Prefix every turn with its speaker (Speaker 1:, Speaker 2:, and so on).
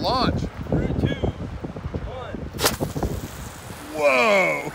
Speaker 1: launch.
Speaker 2: Three, two, one.
Speaker 1: Whoa!